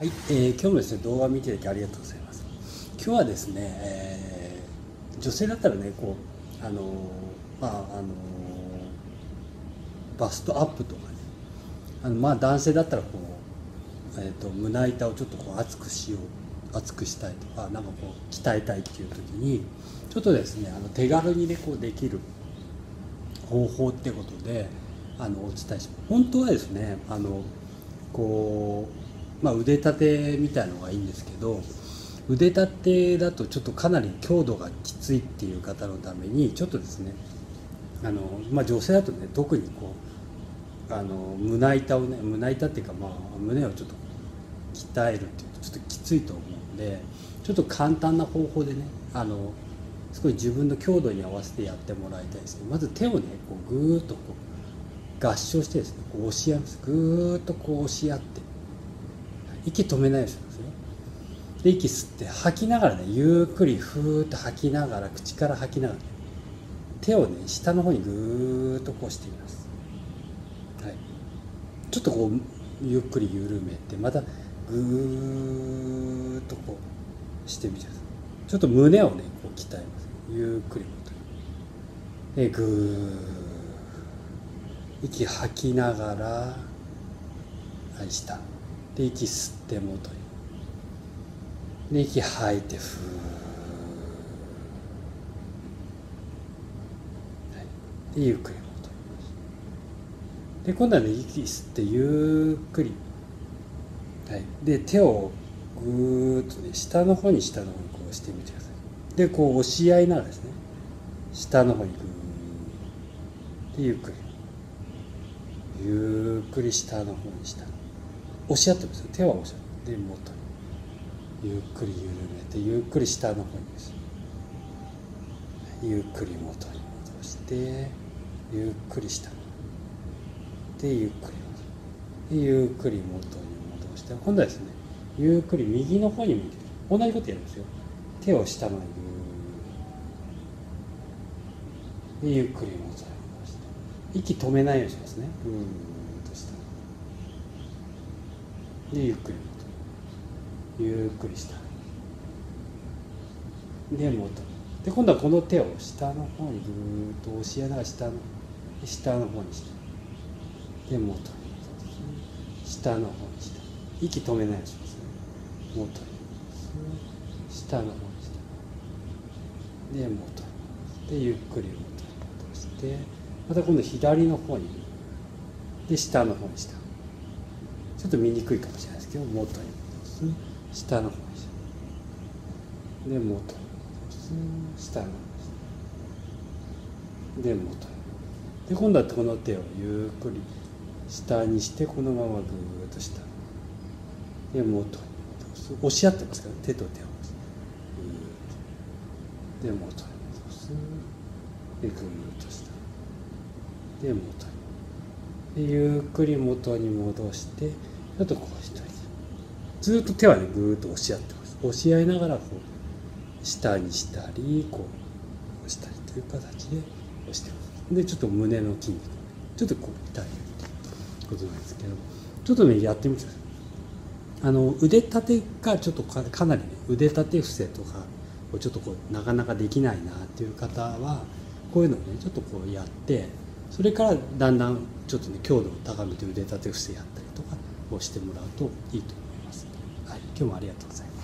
はい、えー、今日もですね動画を見ていただきありがとうございます。今日はですね、えー、女性だったらねこうあのまああのバストアップとかね。あのまあ男性だったらこう、えーと、胸板をちょっとこう厚くしよう厚くしたいとかなんかこう鍛えたいっていう時にちょっとですねあの手軽にねこうできる方法ってことであのお伝えします。本当はですねあのこうまあ、腕立てみたいのがいいんですけど腕立てだとちょっとかなり強度がきついっていう方のためにちょっとですねあの、まあ、女性だとね特にこうあの胸板をね胸板っていうか、まあ、胸をちょっと鍛えるっていうとちょっときついと思うんでちょっと簡単な方法でねあのすごい自分の強度に合わせてやってもらいたいですけどまず手をねこうぐーっとこう合掌してですねこう押し合います。ぐーっとこう押し合って息止めないようにしますよで息吸って吐きながらねゆっくりふーっと吐きながら口から吐きながら、ね、手をね下の方にぐーっとこうしてみます、はい、ちょっとこうゆっくり緩めてまたぐーっとこうしてみてください。ちょっと胸をねこう鍛えます。ゆっくりでぐー息吐きながらはい下。で息吸って元に。で息吐いてふー、でゆっくり戻ります。で今度はね息吸ってゆっくり、はい、で手をぐーっとね下の方に下の方にこうしてみてください。でこう押し合いながらですね下の方にぐーっでゆっくり。ゆっくり下の方に下。の方押し合ってます手は押し合って元に。ゆっくり緩めてゆっくり下の方にですゆっくり元に戻してゆっくり下でゆっくり戻でゆっくり元に戻して今度はですねゆっくり右の方に向いて同じことやるんですよ。手を下までゆっくり。元に戻して。息止めないようにしますね。うんでゆっくり戻るゆっくり下で元。で今度はこの手を下の方にぐーっと押しながら下。の下の方にしてで元に戻す下。の方にして息止めないようにしますね元に戻す下の方にしてで元。に戻すでゆっくり元に戻してまた今度左の方に。で下の方にしたちょっと見にくいかもしれないですけど元に戻す下の方にしで元に戻す下の方にで元にで今度はこの手をゆっくり下にしてこのままぐーっと下で元に戻す押し合ってますから手と手を押すで元に戻すでぐーっと下で元にゆっくり元に戻してちょっとこうしたりずっと手はねぐーっと押し合ってます。押し合いながらこう下にしたりこう押したりという形で押してます。でちょっと胸の筋肉ちょっとこう痛いということなんですけどちょっとねやってみてください。あの腕立てがちょっとかなりね腕立て伏せとかちょっとこうなかなかできないなっていう方はこういうのをねちょっとこうやってそれからだんだんちょっとね強度を高めて腕立て伏せやったりとかをしてもらうといいと思います。はい、今日もありがとうございます。